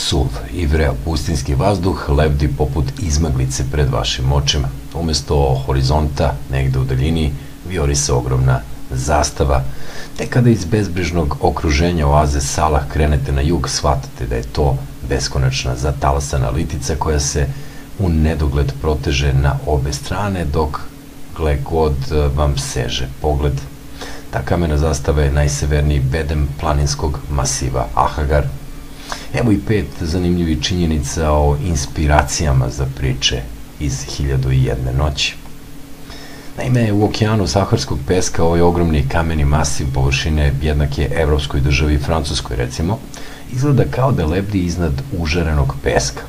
Suv i vreo pustinski vazduh lebdi poput izmaglice pred vašim očima. Umesto horizonta, negde u daljini, viori se ogromna zastava. Te kada iz bezbrižnog okruženja oaze Salah krenete na jug, shvatate da je to beskonačna zatalasana litica koja se u nedogled proteže na obe strane, dok gle god vam seže pogled. Ta kamena zastava je najseverniji bedem planinskog masiva Ahagar. Evo i pet zanimljivih činjenica o inspiracijama za priče iz Hiljadu i jedne noći. Naime, u okeanu Saharskog peska ovaj ogromni kameni masiv površine jednake evropskoj državi Francuskoj, recimo, izgleda kao da lebdi iznad užarenog peska.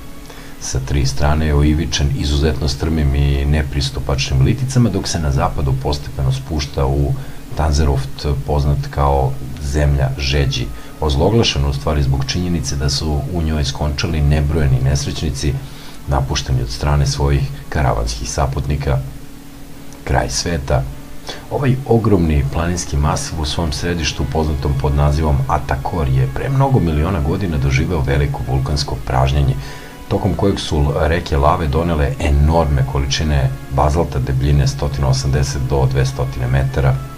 Sa tri strane je oivičen izuzetno strmim i nepristupačnim liticama, dok se na zapadu postepeno spušta u Tanzeroft, poznat kao zemlja žeđi, ozloglašeno u stvari zbog činjenice da su u njoj skončali nebrojeni nesrećnici, napušteni od strane svojih karavanskih saputnika, kraj sveta. Ovaj ogromni planinski masiv u svom središtu poznatom pod nazivom Atakor je pre mnogo miliona godina doživeo veliko vulkansko pražnjenje, tokom kojeg su reke lave donele enormne količine bazalta debljine 180 do 200 metara.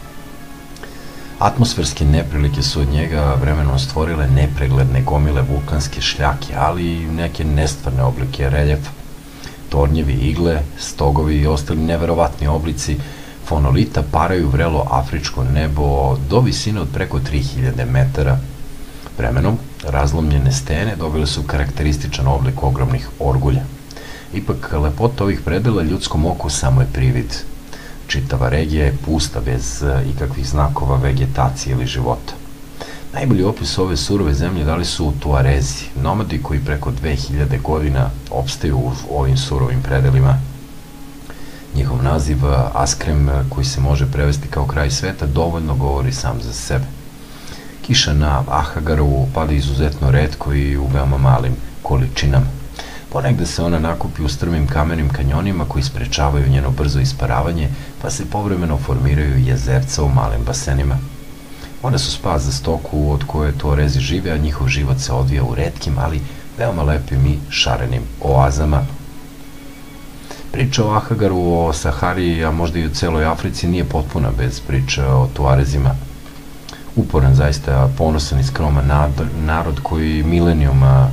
Atmosferske neprilike su od njega vremenom stvorile nepregledne gomile vulkanske šljake, ali i neke nestvarne oblike reljefa tornjevi igle, stogovi i ostali neverovatni oblici fonolita paraju vrelo afričko nebo do visine od preko 3000 metara. Vremenom, razlomljene stene dobile su karakterističan oblik ogromnih orgulja. Ipak, lepota ovih predela ljudskom oku samo je privid. Čitava regija je pusta bez ikakvih znakova vegetacije ili života. Najbolji opis ove surove zemlje dali su Tuarezi, nomadi koji preko 2000 godina opstaju u ovim surovim predelima. Njihov naziv Askrem, koji se može prevesti kao kraj sveta, dovoljno govori sam za sebe. Kiša na Ahagaru pada izuzetno redko i u veoma malim količinama. Ponegde se ona nakupi u strmim kamenim kanjonima koji sprečavaju njeno brzo isparavanje, pa se povremeno formiraju jezerca u malim basenima. One su spas za stoku od koje Tuarezi žive, a njihov život se odvija u redkim, ali veoma lepim i šarenim oazama. Priča o Ahagaru, o Sahari, a možda i o celoj Africi nije potpuna bez priče o Tuarezima. Uporan, zaista ponosan i skroman narod koji milenijuma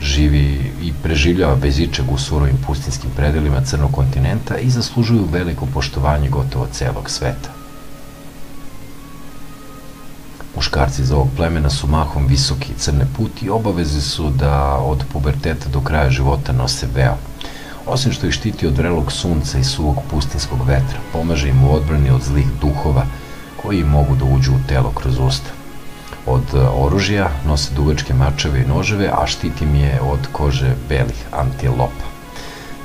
živi i preživljava bez ičeg u surovim pustinskim predelima crnog kontinenta i zaslužuju veliko poštovanje gotovo celog sveta. Muškarci iz ovog plemena su mahom visoki i crne puti i obaveze su da od puberteta do kraja života nose veo. Osim što ih štiti od vrelog sunca i suvog pustinskog vetra, pomaže im u odbrani od zlih duhova koji mogu da uđu u telo kroz usta. Od oružja nose dugačke mačeve i noževe, a štitim je od kože belih antilopa.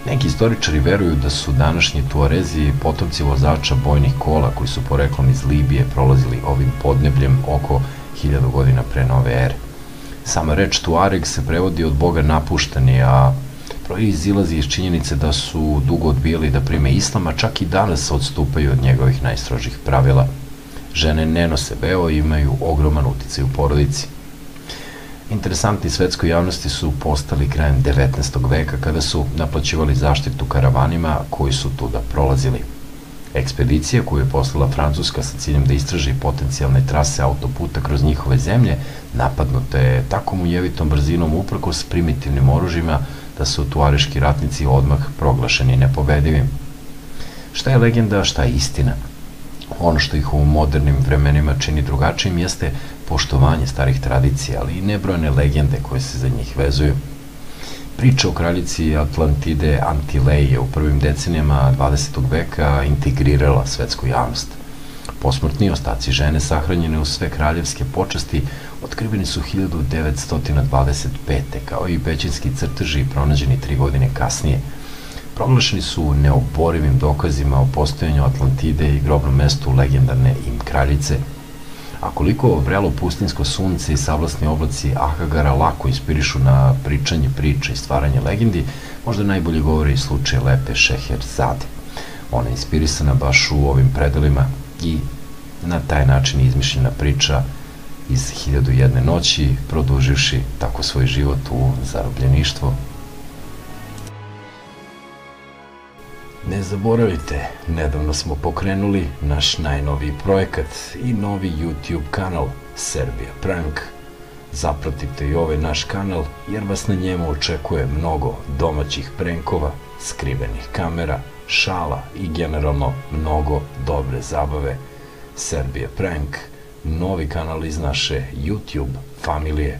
Neki istoričari veruju da su današnji Tuarezi potomci vozača bojnih kola koji su poreklom iz Libije prolazili ovim podnebljem oko hiljadu godina pre nove ere. Sama reč Tuareg se prevodi od boga napušteni, a proizilazi iz činjenice da su dugo odbijali da prime islama, čak i danas odstupaju od njegovih najstrožih pravila. Žene ne nose veo i imaju ogroman uticaj u porodici. Interesantni svetskoj javnosti su postali krajem 19. veka kada su naplaćivali zaštitu karavanima koji su tuda prolazili. Ekspedicija koju je poslala Francuska sa ciljem da istraži potencijalne trase autoputa kroz njihove zemlje napadnuta je tako mujevitom brzinom uprkos primitivnim oružjima da su tuareški ratnici odmah proglašeni nepobedivim. Šta je legenda, šta je istina? Ono što ih u modernim vremenima čini drugačijim jeste poštovanje starih tradicija, ali i nebrojne legende koje se za njih vezuju. Priča o kraljici Atlantide Antileje u prvim decenijama 20. veka integrirala svetsku javnost. Posmrtni ostaci žene sahranjene u sve kraljevske počasti otkriveni su 1925. kao i pećinski crteži pronađeni tri godine kasnije. Proglašeni su neoborivim dokazima o postojanju Atlantide i grobnom mestu legendarne im kraljice – A koliko vrelo pustinsko sunce i savlasni oblaci Ahagara lako inspirišu na pričanje priče i stvaranje legendi, možda najbolje govori slučaj Lepe Zade. Ona je inspirisana baš u ovim predelima i na taj način izmišljena priča iz 1001 noći, produživši tako svoj život u zarobljeništvo. Ne zaboravite, nedavno smo pokrenuli naš najnoviji projekat i novi YouTube kanal Serbia Prank. Zapratite i ovaj naš kanal jer vas na njemu očekuje mnogo domaćih prenkova, skrivenih kamera, šala i generalno mnogo dobre zabave. Serbia Prank, novi kanal iz naše YouTube familije